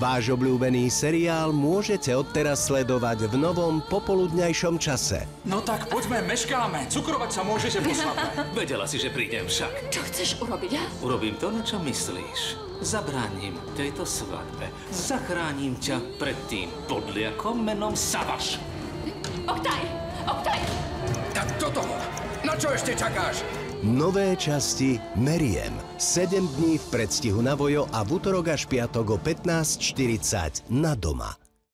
Váš obľúbený seriál môžete odteraz sledovať v novom popoludňajšom čase. No tak poďme, meškáme. Cukrovať sa môžete po svadbe. Vedela si, že prídem však. Čo chceš urobiť, a? Urobím to, na čo myslíš. Zabránim tejto svadbe. Zachránim ťa pred tým podliakom menom Savaš. Oktaj! Oktaj! Tak toto! Na čo ešte čakáš? Nové časti Meriem. 7 dní v predstihu na Vojo a v útorok až piatok o 15.40 na doma.